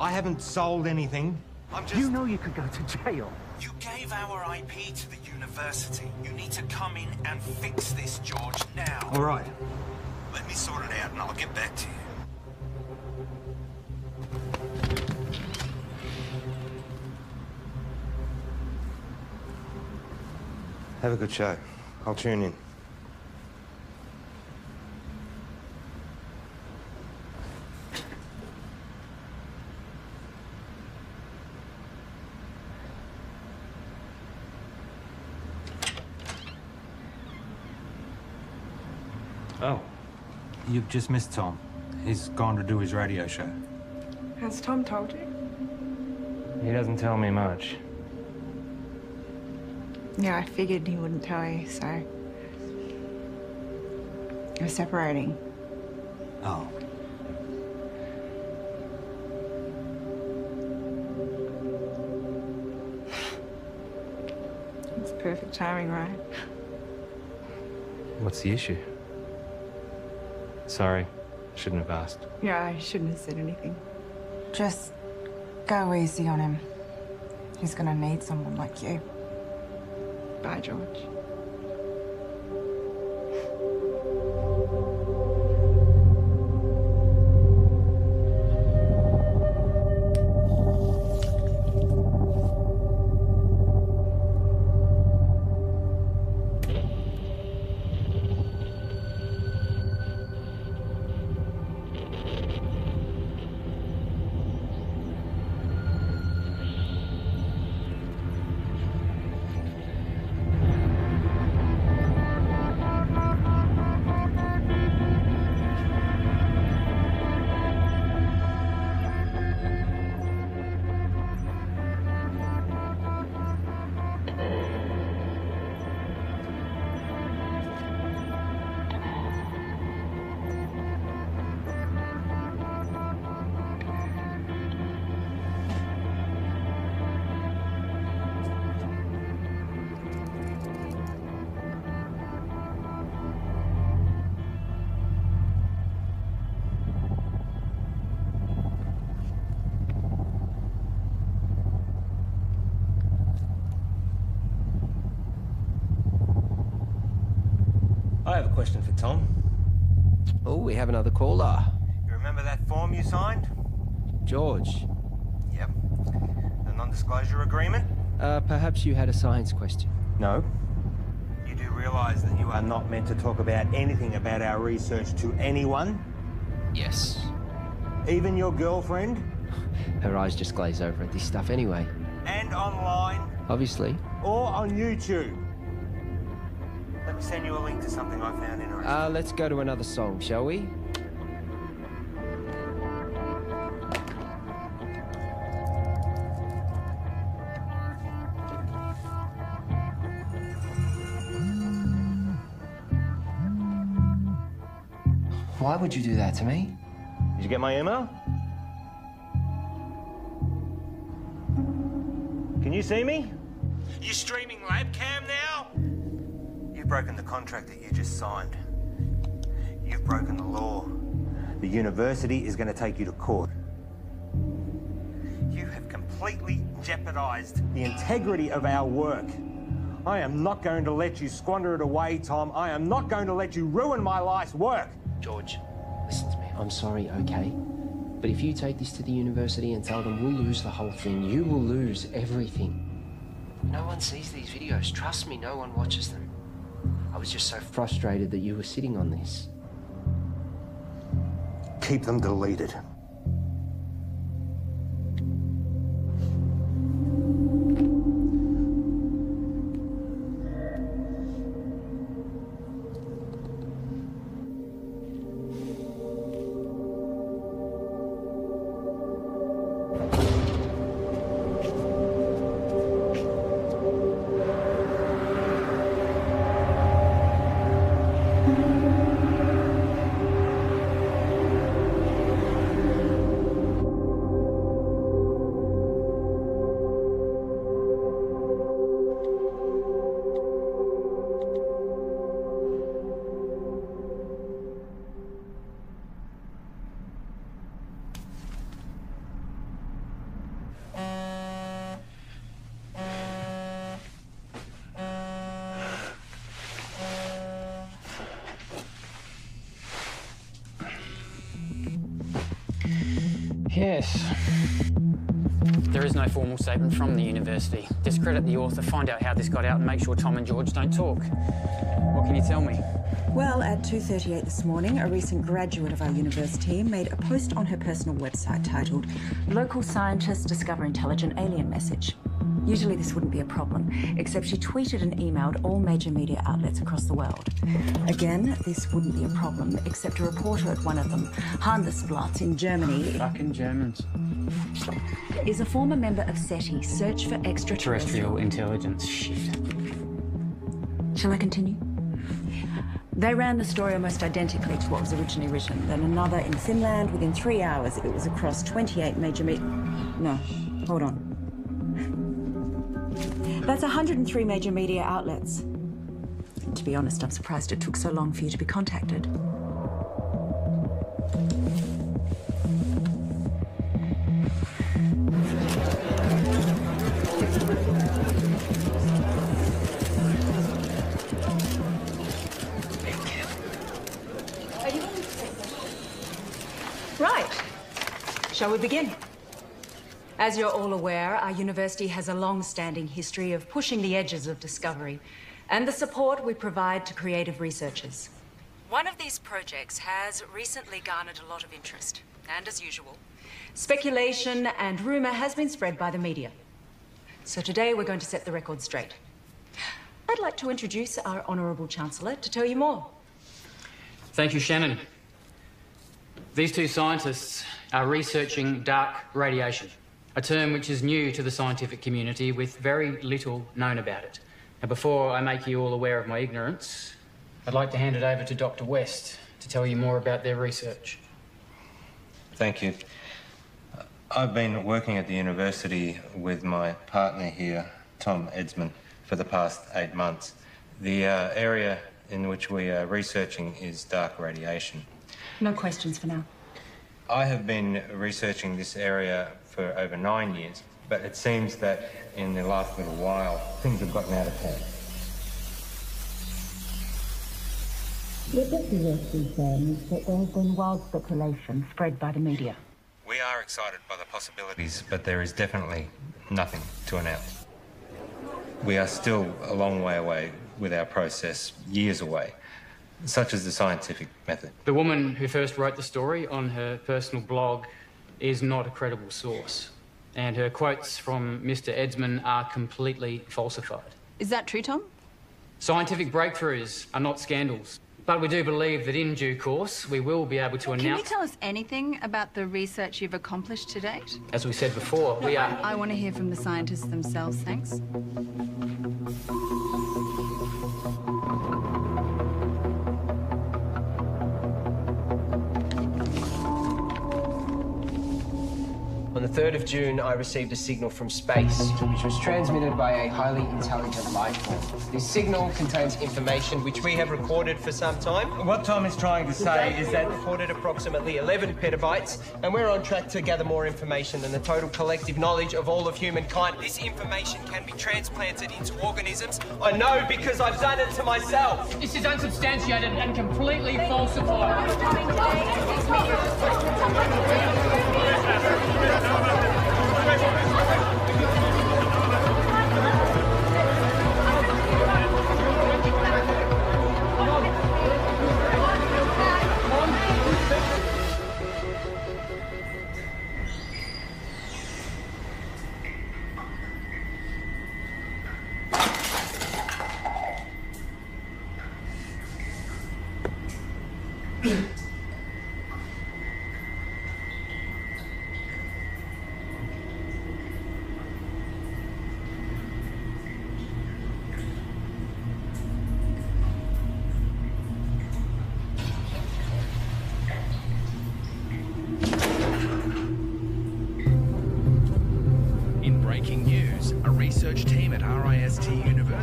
I haven't sold anything. I'm just... You know you could go to jail. You gave our IP to the university. You need to come in and fix this, George, now. All right. Let me sort it out and I'll get back to you. Have a good show. I'll tune in. You've just missed Tom. He's gone to do his radio show. Has Tom told you? He doesn't tell me much. Yeah, I figured he wouldn't tell you, so. We're separating. Oh. It's perfect timing, right? What's the issue? Sorry, shouldn't have asked. Yeah, I shouldn't have said anything. Just go easy on him. He's gonna need someone like you. Bye, George. Have a question for Tom. Oh, we have another caller. You remember that form you signed? George, Yep. The non-disclosure agreement? uh, perhaps you had a science question. No. You do realize that you are not meant to talk about anything about our research to anyone? Yes. Even your girlfriend? Her eyes just glaze over at this stuff anyway. And online? Obviously. Or on YouTube? Let me send you a link to something I found interesting. Uh, let's go to another song, shall we? Why would you do that to me? Did you get my email? Can you see me? You streaming labcam now? Broken the contract that you just signed. You've broken the law. The university is going to take you to court. You have completely jeopardized the integrity of our work. I am not going to let you squander it away, Tom. I am not going to let you ruin my life's work. George, listen to me. I'm sorry, okay? But if you take this to the university and tell them we'll lose the whole thing, you will lose everything. No one sees these videos. Trust me, no one watches them. I was just so frustrated that you were sitting on this. Keep them deleted. Yes. There is no formal statement from the university. Discredit the author, find out how this got out, and make sure Tom and George don't talk. What can you tell me? Well, at 2.38 this morning, a recent graduate of our university made a post on her personal website titled Local Scientists Discover Intelligent Alien Message. Usually this wouldn't be a problem, except she tweeted and emailed all major media outlets across the world. Again, this wouldn't be a problem, except a reporter at one of them, Handelsblatt in Germany, Fucking Germans. is a former member of SETI, Search for Extraterrestrial. Intelligence. Shit. Shall I continue? They ran the story almost identically to what was originally written. Then another in Finland within three hours. It was across 28 major me- No, hold on. That's 103 major media outlets. To be honest, I'm surprised it took so long for you to be contacted. Right. Shall we begin? As you're all aware, our university has a long standing history of pushing the edges of discovery and the support we provide to creative researchers. One of these projects has recently garnered a lot of interest, and as usual, speculation and rumour has been spread by the media. So today we're going to set the record straight. I'd like to introduce our Honourable Chancellor to tell you more. Thank you, Shannon. These two scientists are researching dark radiation, a term which is new to the scientific community with very little known about it. Now, before I make you all aware of my ignorance, I'd like to hand it over to Dr. West to tell you more about their research. Thank you. I've been working at the university with my partner here, Tom Edsman, for the past eight months. The uh, area in which we are researching is dark radiation. No questions for now. I have been researching this area for over nine years, but it seems that in the last little while, things have gotten out of hand. What Dr. West is saying is that there has been wild speculation spread by the media. We are excited by the possibilities, but there is definitely nothing to announce. We are still a long way away with our process, years away, such as the scientific method. The woman who first wrote the story on her personal blog is not a credible source, and her quotes from Mr. Edsman are completely falsified. Is that true, Tom? Scientific breakthroughs are not scandals, but we do believe that in due course we will be able to announce Can you tell us anything about the research you've accomplished to date? As we said before, we are. I want to hear from the scientists themselves, thanks. On the 3rd of June, I received a signal from space, which was transmitted by a highly intelligent life form. This signal contains information which we have recorded for some time. What Tom is trying to say is that recorded approximately 11 petabytes, and we're on track to gather more information than the total collective knowledge of all of humankind. This information can be transplanted into organisms. I know because I've done it to myself. This is unsubstantiated and completely falsified. In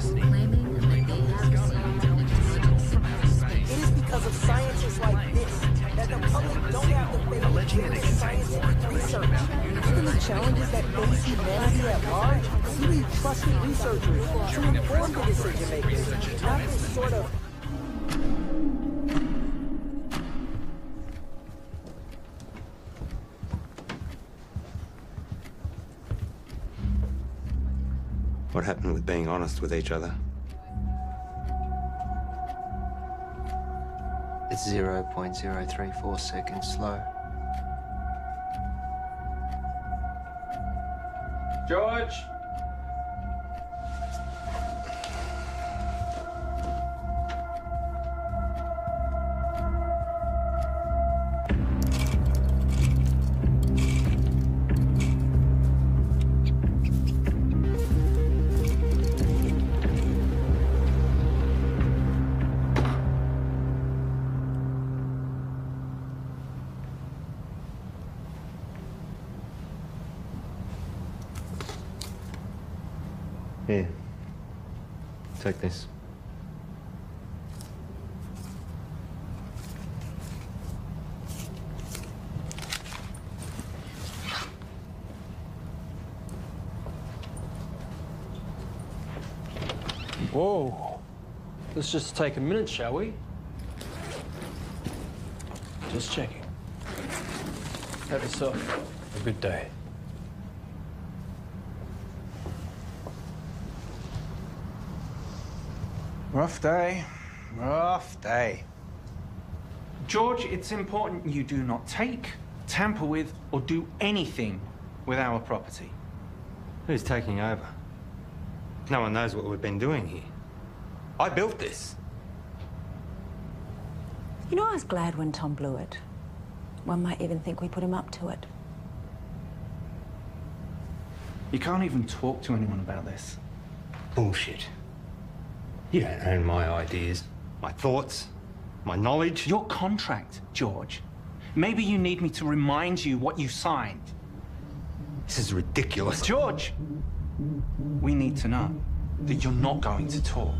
University What happened with being honest with each other? It's 0.034 seconds slow. George! Let's just take a minute, shall we? Just checking. Have yourself a good day. Rough day. Rough day. George, it's important you do not take, tamper with, or do anything with our property. Who's taking over? No one knows what we've been doing here. I built this. You know, I was glad when Tom blew it. One might even think we put him up to it. You can't even talk to anyone about this. Bullshit. You don't own my ideas, my thoughts, my knowledge. Your contract, George. Maybe you need me to remind you what you signed. This is ridiculous. George! We need to know that you're not going to talk.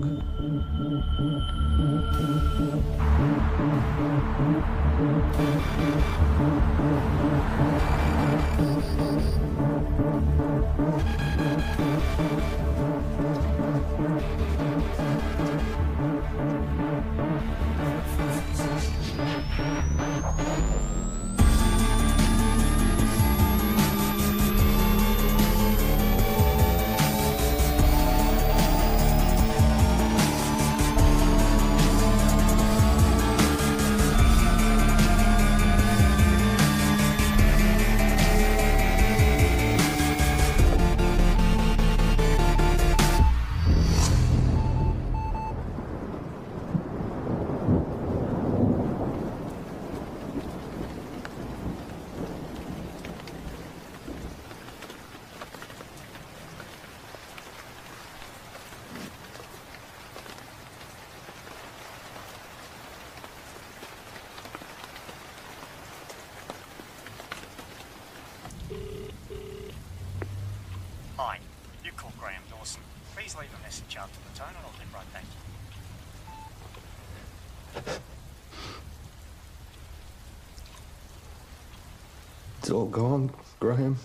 Gone, Graham.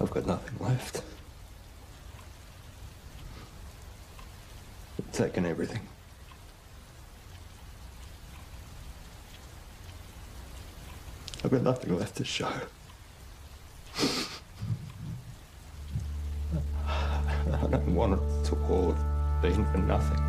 I've got nothing left. They've taken everything. I've got nothing left to show. I don't want it to all been for nothing.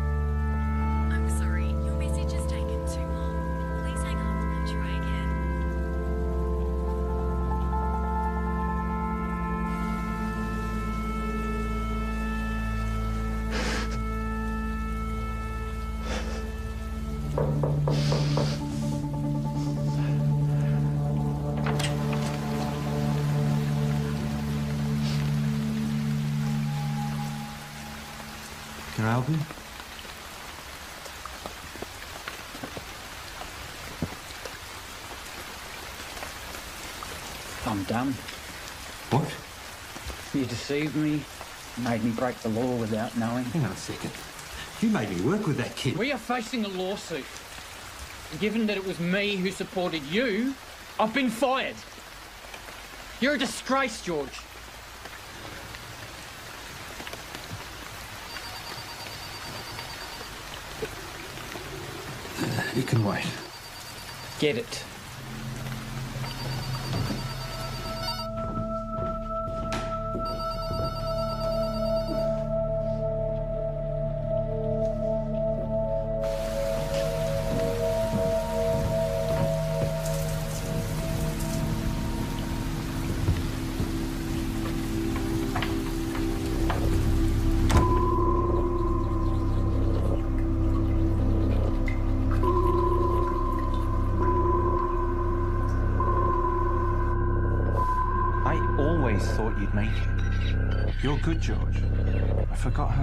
Can I help you? I'm done. What? You deceived me, made me break the law without knowing. Hang on a second. You made me work with that kid. We are facing a lawsuit. Given that it was me who supported you, I've been fired. You're a disgrace, George. You can wait. Get it.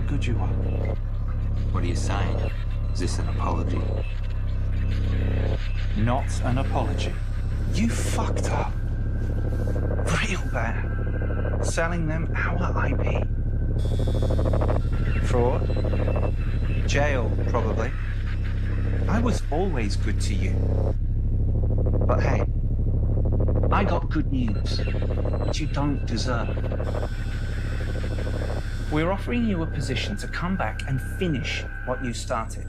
Good you are. What are you saying? Is this an apology? Not an apology. You fucked up. Real bad. Selling them our IP. Fraud. Jail, probably. I was always good to you. But hey, I got good news, which you don't deserve. We're offering you a position to come back and finish what you started.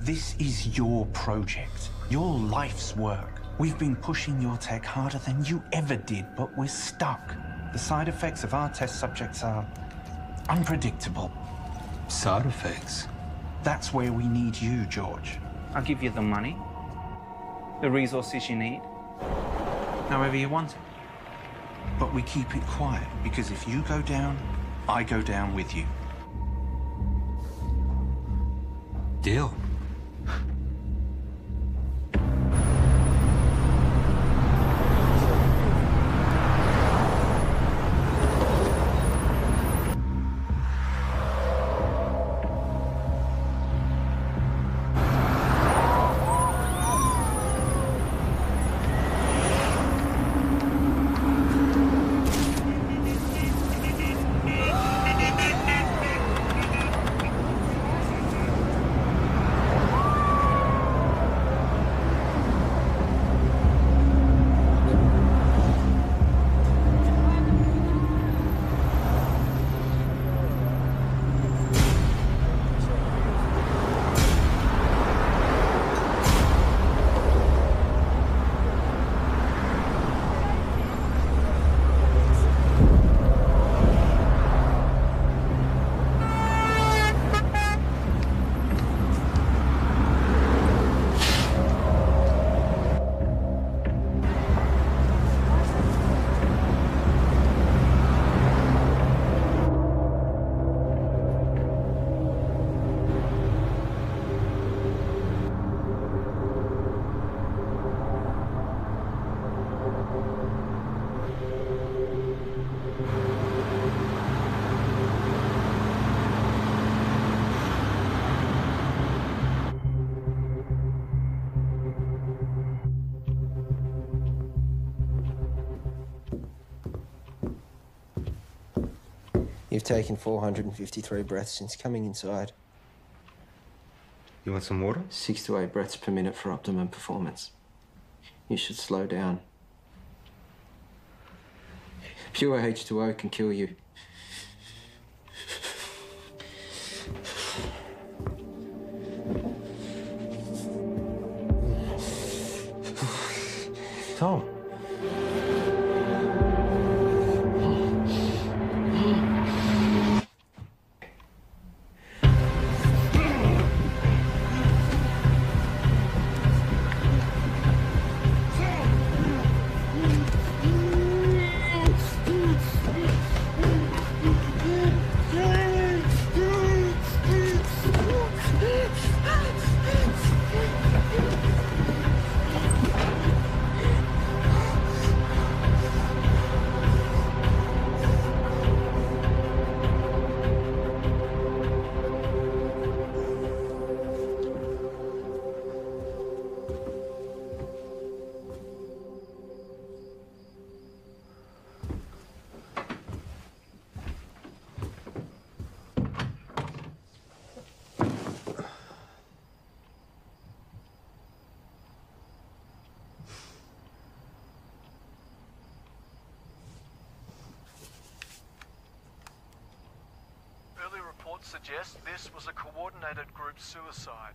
This is your project, your life's work. We've been pushing your tech harder than you ever did, but we're stuck. The side effects of our test subjects are unpredictable. Side effects? That's where we need you, George. I'll give you the money, the resources you need, however you want it. But we keep it quiet because if you go down, I go down with you. Deal. Taken 453 breaths since coming inside. You want some water? Six to eight breaths per minute for optimum performance. You should slow down. Pure H2O can kill you. Reports suggest this was a coordinated group suicide.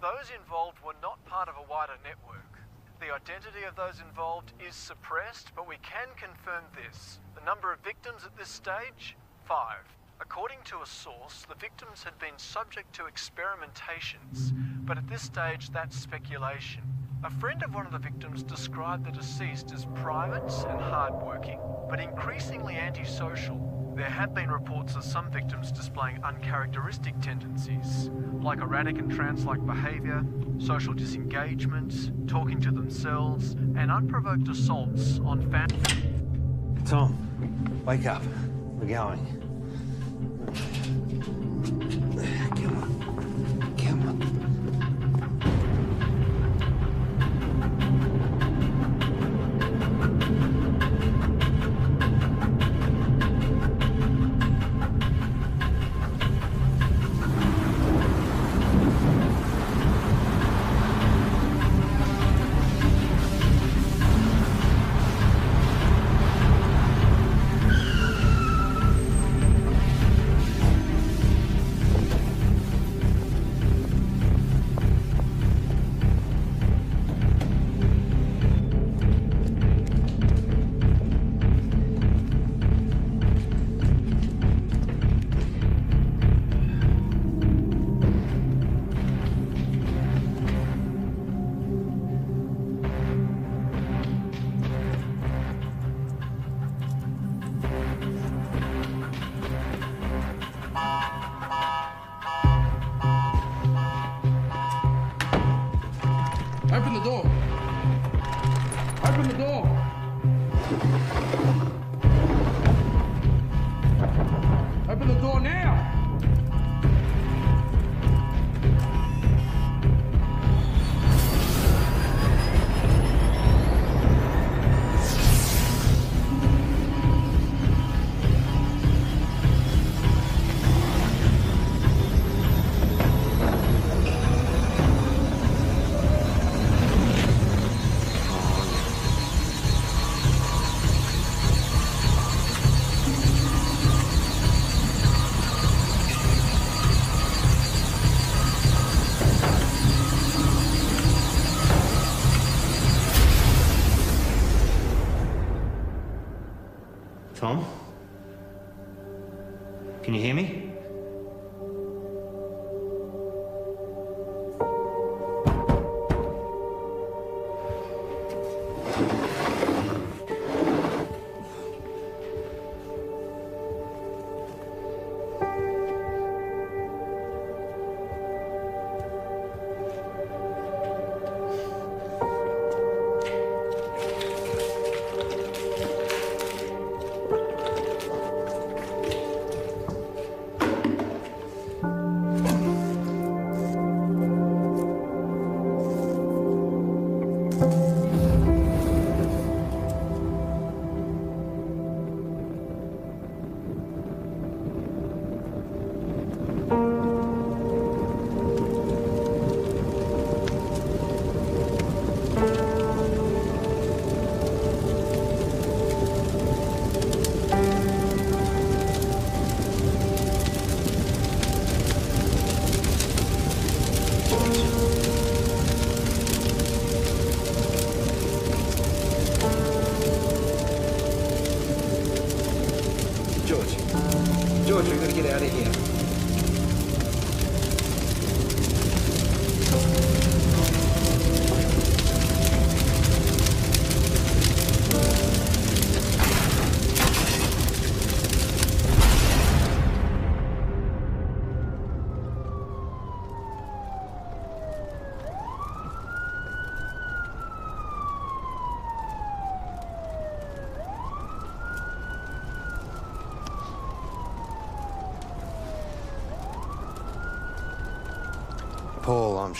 Those involved were not part of a wider network. The identity of those involved is suppressed, but we can confirm this. The number of victims at this stage? Five. According to a source, the victims had been subject to experimentations, but at this stage that's speculation. A friend of one of the victims described the deceased as private and hardworking, but increasingly antisocial. There have been reports of some victims displaying uncharacteristic tendencies, like erratic and trance-like behaviour, social disengagement, talking to themselves, and unprovoked assaults on family. Tom, wake up. We're going.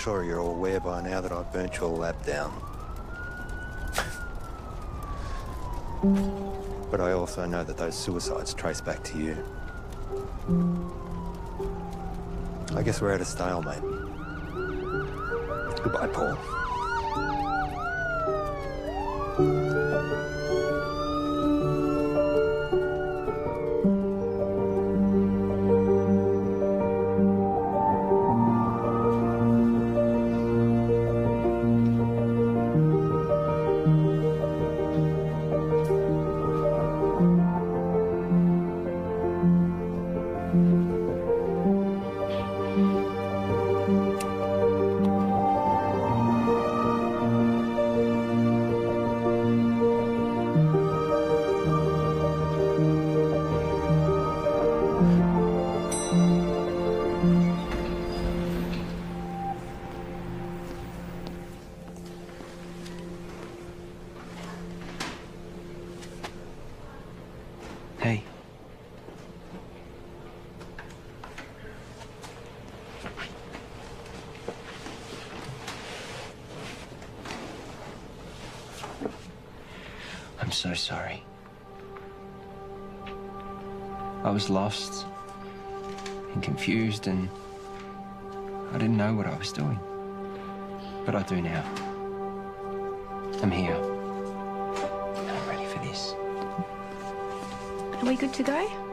Sure you're all aware by now that I've burnt your lab down. but I also know that those suicides trace back to you. I guess we're at a stalemate. Goodbye, Paul. So sorry. I was lost and confused, and I didn't know what I was doing. But I do now. I'm here. And I'm ready for this. Are we good to go?